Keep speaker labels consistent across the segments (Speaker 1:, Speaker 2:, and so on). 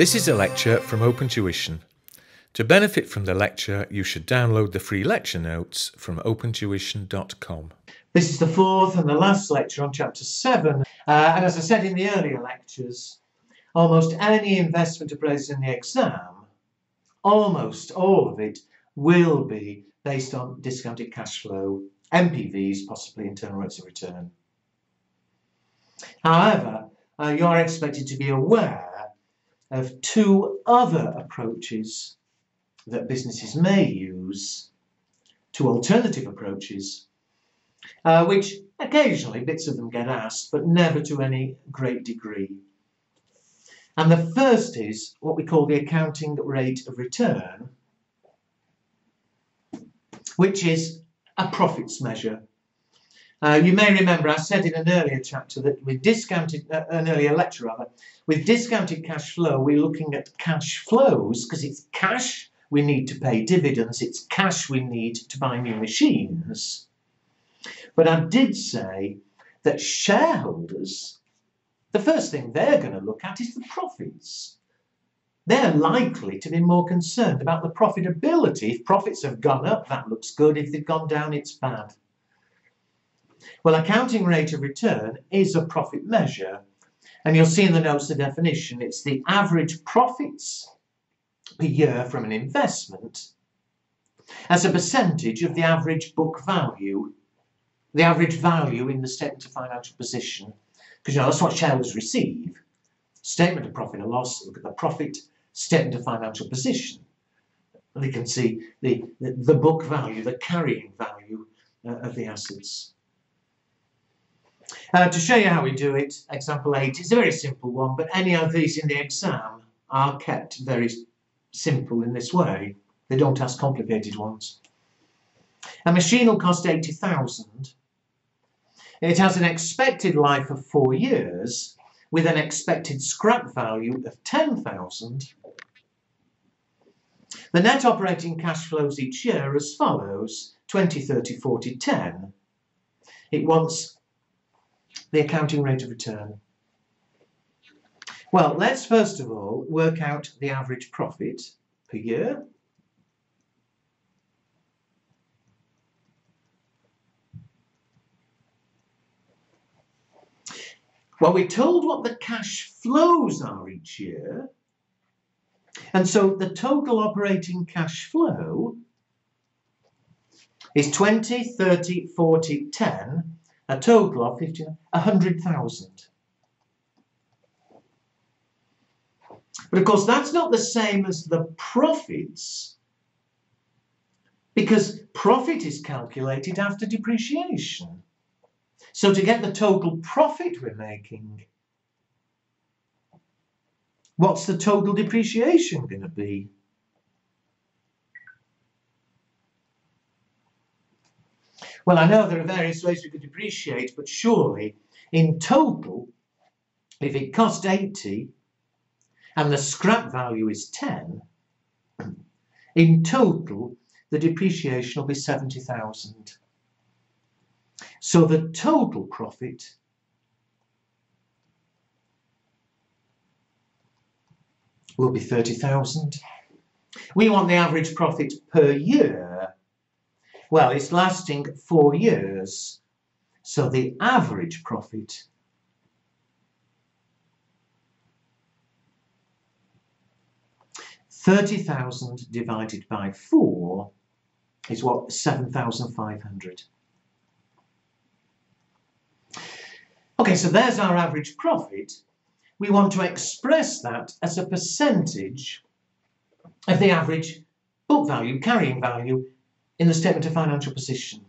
Speaker 1: This is a lecture from Open Tuition. To benefit from the lecture, you should download the free lecture notes from opentuition.com.
Speaker 2: This is the fourth and the last lecture on chapter 7. Uh, and as I said in the earlier lectures, almost any investment appraised in the exam, almost all of it, will be based on discounted cash flow, NPVs, possibly internal rates of return. However, uh, you are expected to be aware of two other approaches that businesses may use, two alternative approaches, uh, which occasionally bits of them get asked, but never to any great degree. And the first is what we call the accounting rate of return, which is a profits measure uh, you may remember I said in an earlier chapter that with discounted, uh, an earlier lecture rather, with discounted cash flow, we're looking at cash flows because it's cash we need to pay dividends, it's cash we need to buy new machines. But I did say that shareholders, the first thing they're going to look at is the profits. They're likely to be more concerned about the profitability. If profits have gone up, that looks good. If they've gone down, it's bad. Well, accounting rate of return is a profit measure, and you'll see in the notes the definition. It's the average profits per year from an investment as a percentage of the average book value, the average value in the statement of financial position, because you know that's what shareholders receive. Statement of profit and loss, look at the profit, statement of financial position. And they can see the, the, the book value, the carrying value uh, of the assets. Uh, to show you how we do it, example 8 is a very simple one, but any of these in the exam are kept very simple in this way. They don't ask complicated ones. A machine will cost 80,000. It has an expected life of four years with an expected scrap value of 10,000. The net operating cash flows each year as follows 20, 30, 40, 10. It wants the accounting rate of return? Well, let's first of all work out the average profit per year. Well, we're told what the cash flows are each year. And so the total operating cash flow is 20, 30, 40, 10 a total of 50, 100,000. But of course, that's not the same as the profits because profit is calculated after depreciation. So to get the total profit we're making, what's the total depreciation going to be? Well, I know there are various ways we could depreciate, but surely in total, if it cost 80 and the scrap value is 10, in total, the depreciation will be 70,000. So the total profit will be 30,000. We want the average profit per year well, it's lasting four years. So the average profit Thirty thousand divided by four is what seven thousand five hundred. Okay, so there's our average profit. We want to express that as a percentage of the average book value, carrying value in the statement of financial position.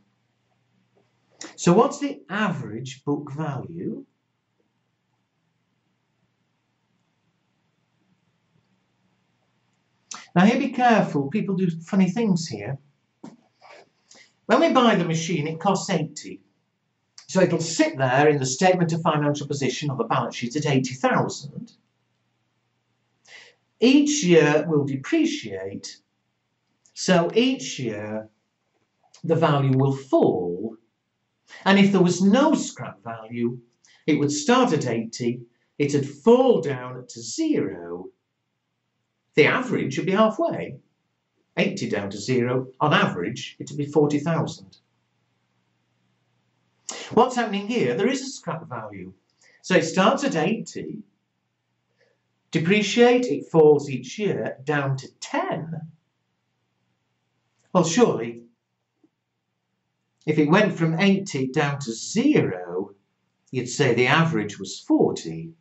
Speaker 2: So what's the average book value? Now here be careful, people do funny things here. When we buy the machine it costs 80. So it'll sit there in the statement of financial position on the balance sheet at 80,000. Each year will depreciate, so each year the value will fall. And if there was no scrap value, it would start at 80, it'd fall down to zero, The average would be halfway. 80 down to zero, on average, it would be 40,000. What's happening here? There is a scrap value. So it starts at 80, depreciate, it falls each year down to 10. Well, surely, if it went from 80 down to zero, you'd say the average was 40.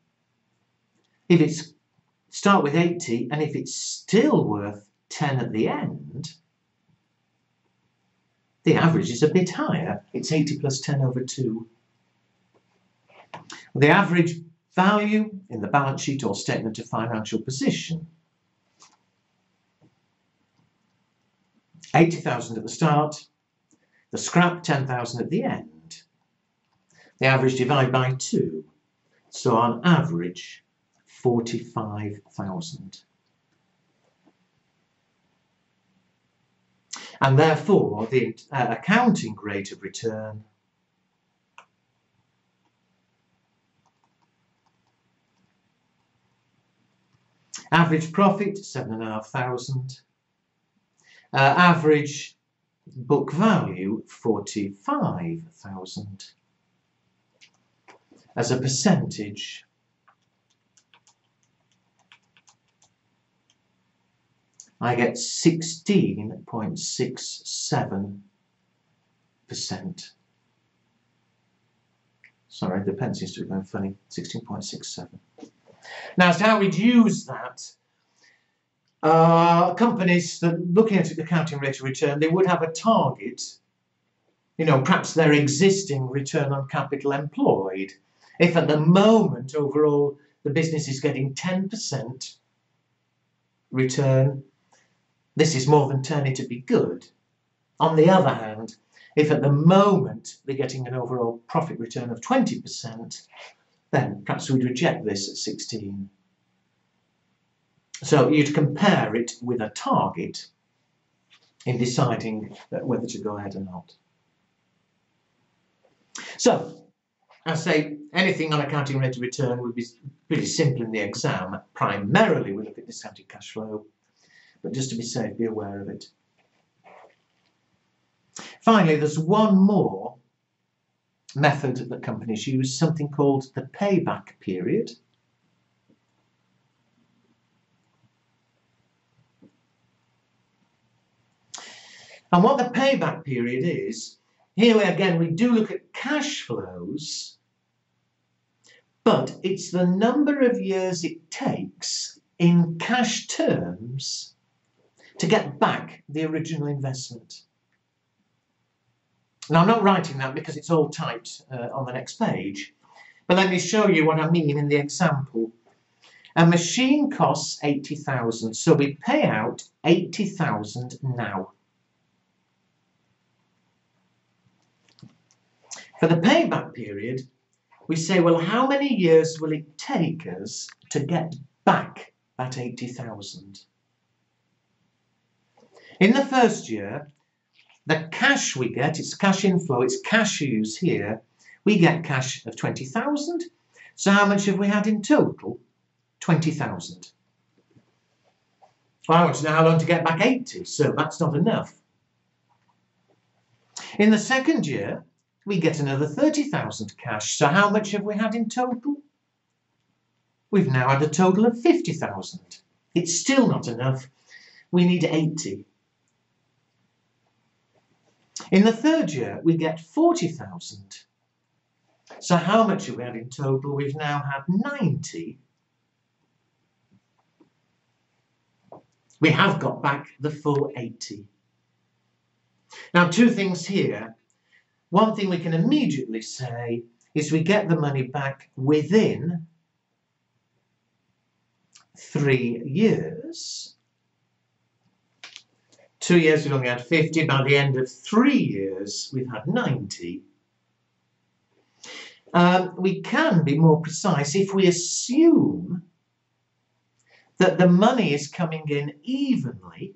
Speaker 2: If it's start with 80 and if it's still worth 10 at the end, the average is a bit higher. It's 80 plus 10 over 2. The average value in the balance sheet or statement of financial position. 80,000 at the start, the scrap 10,000 at the end. The average divide by 2. So on average, 45,000. And therefore, the uh, accounting rate of return Average profit, 7,500. Uh, average book value, 45,000. As a percentage, I get 16.67%. Sorry, the pen seems to be going funny. 16.67. Now, as to how we'd use that, uh, companies that looking at accounting rate of return, they would have a target, you know, perhaps their existing return on capital employed. If at the moment overall the business is getting 10% return, this is more than 10, it'd be good. On the other hand, if at the moment they're getting an overall profit return of 20%, then perhaps we'd reject this at 16. So you'd compare it with a target in deciding whether to go ahead or not. So, I say anything on accounting rate of return would be pretty simple in the exam. Primarily we look at discounted cash flow, but just to be safe, be aware of it. Finally, there's one more method that companies use, something called the payback period. And what the payback period is, here again we do look at cash flows, but it's the number of years it takes in cash terms to get back the original investment. Now I'm not writing that because it's all typed uh, on the next page, but let me show you what I mean in the example. A machine costs 80,000, so we pay out 80,000 now. For the payback period, we say, well, how many years will it take us to get back that 80,000? In the first year, the cash we get, it's cash inflow, it's cash use here, we get cash of 20,000. So how much have we had in total? 20,000. Well, I want to know how long to get back 80, so that's not enough. In the second year, we get another 30,000 cash. So how much have we had in total? We've now had a total of 50,000. It's still not enough. We need 80. In the third year, we get 40,000. So how much have we had in total? We've now had 90. We have got back the full 80. Now, two things here. One thing we can immediately say is we get the money back within three years. Two years we've only had 50. By the end of three years, we've had 90. Um, we can be more precise if we assume that the money is coming in evenly.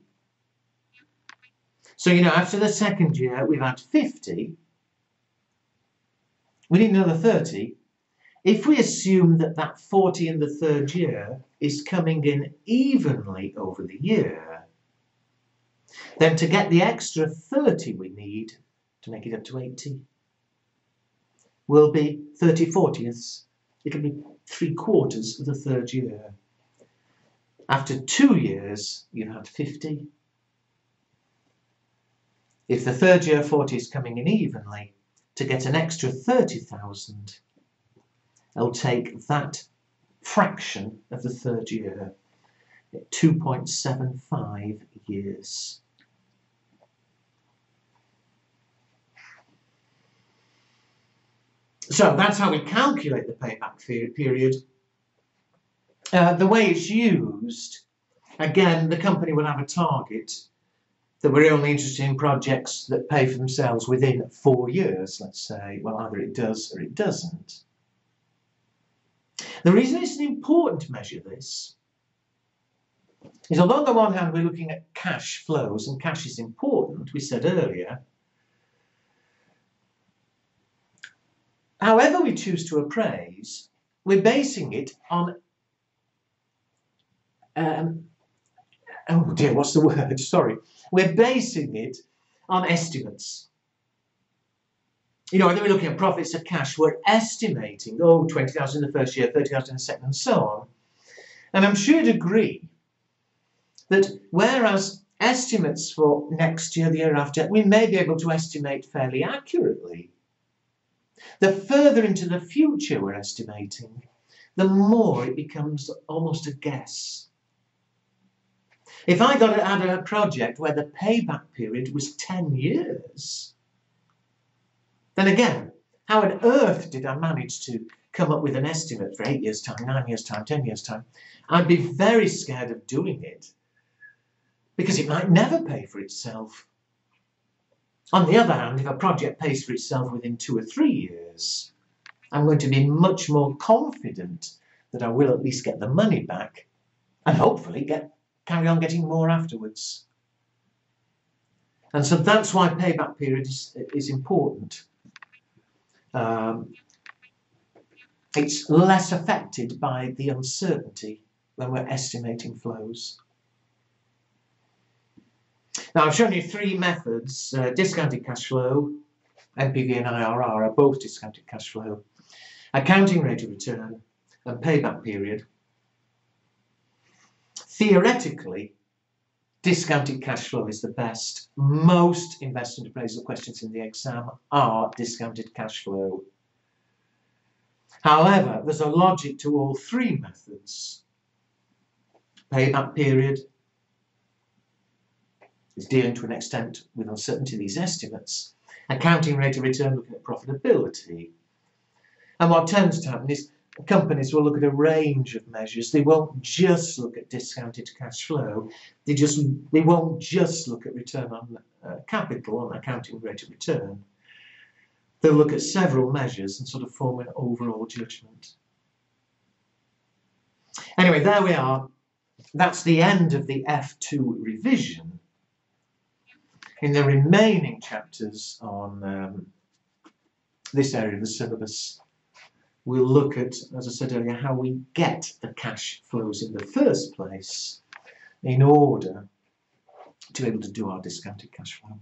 Speaker 2: So, you know, after the second year, we've had 50. We need another 30. if we assume that that 40 in the third year is coming in evenly over the year, then to get the extra 30 we need to make it up to 80 will be 30 40ths. It'll be three quarters of the third year. After two years, you've had 50. If the third year 40 is coming in evenly, to get an extra 30,000, they'll take that fraction of the third year, 2.75 years. So that's how we calculate the payback period. Uh, the way it's used, again, the company will have a target that we're only interested in projects that pay for themselves within four years, let's say. Well, either it does or it doesn't. The reason it's an important measure, this, is although on the one hand we're looking at cash flows, and cash is important, we said earlier, however we choose to appraise, we're basing it on um, oh dear, what's the word? Sorry. We're basing it on estimates. You know, when we're looking at profits of cash, we're estimating, oh, 20,000 in the first year, 30,000 in the second, and so on. And I'm sure you'd agree that whereas estimates for next year, the year after, we may be able to estimate fairly accurately. The further into the future we're estimating, the more it becomes almost a guess. If I got of a project where the payback period was 10 years, then again, how on earth did I manage to come up with an estimate for eight years' time, nine years' time, 10 years' time? I'd be very scared of doing it because it might never pay for itself. On the other hand, if a project pays for itself within two or three years, I'm going to be much more confident that I will at least get the money back and hopefully get carry on getting more afterwards. And so that's why payback period is, is important. Um, it's less affected by the uncertainty when we're estimating flows. Now I've shown you three methods, uh, discounted cash flow, NPV and IRR are both discounted cash flow, accounting rate of return and payback period. Theoretically, discounted cash flow is the best. Most investment appraisal questions in the exam are discounted cash flow. However, there's a logic to all three methods. Payback period, is dealing to an extent with uncertainty these estimates. Accounting rate of return looking at profitability. And what tends to happen is companies will look at a range of measures. They won't just look at discounted cash flow. They just they won't just look at return on uh, capital on accounting rate of return. They'll look at several measures and sort of form an overall judgment. Anyway, there we are. That's the end of the F2 revision. In the remaining chapters on um, this area of the syllabus, we'll look at, as I said earlier, how we get the cash flows in the first place in order to be able to do our discounted cash flow.